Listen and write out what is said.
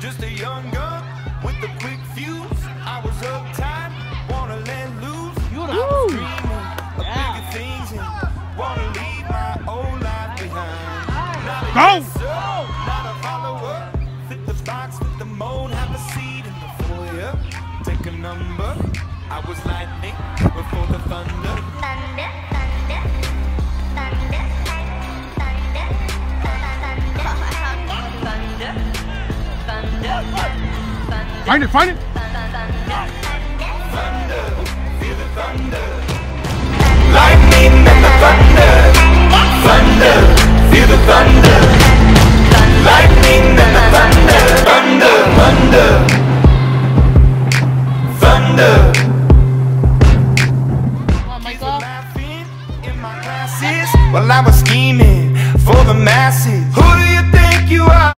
Just a young gun with a quick fuse. I was uptight, wanna let loose. You I know. was dreaming of Yeah. bigger things and wanna leave my old life behind. Not a Go. yes sir, not a follower. Fit the box, fit the mold, have a seat in the foyer. Take a number. I was lightning before the. Thunder, Find it, find it! Lightning and the thunder. Thunder, feel the thunder. Lightning and the thunder. Thunder, thunder. Thunder. While I was scheming for the masses.